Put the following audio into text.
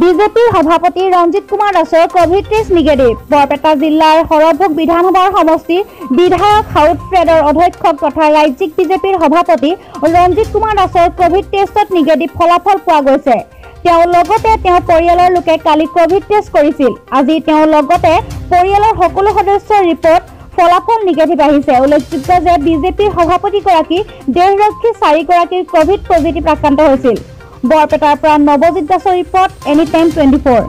বিজেপিৰ সভাপতি ৰঞ্জিত কুমাৰ দাসৰ কভিড টেষ্ট নিগেটিভ বৰপেটা জিলাৰ সৰভোগ বিধানসভাৰ সমষ্টিৰ বিধায়ক হাউট ফ্ৰেডৰ অধ্যক্ষক তথা ৰাজ্যিক বিজেপিৰ সভাপতি ৰঞ্জিত কুমাৰ দাসৰ কভিড টেষ্টত নিগেটিভ ফলাফল পোৱা গৈছে। তেওঁ লগতে তেওঁৰ পৰিয়ালৰ লোকে কালি কভিড টেষ্ট কৰিছিল। আজি তেওঁ লগতে পৰিয়ালৰ সকলো সদস্যৰ ৰিপৰ্ট ফলাফল নিগেটিভ আহিছে। উল্লেখযোগ্য যে বিজেপিৰ সভাপতিগৰাকী দেশৰক্ষী চাৰিগৰাকীৰ কভিড পজিটিভ আক্ৰান্ত হৈছিল। বৰপেটাৰ পৰা নৱজিত দাসৰ report any time twenty four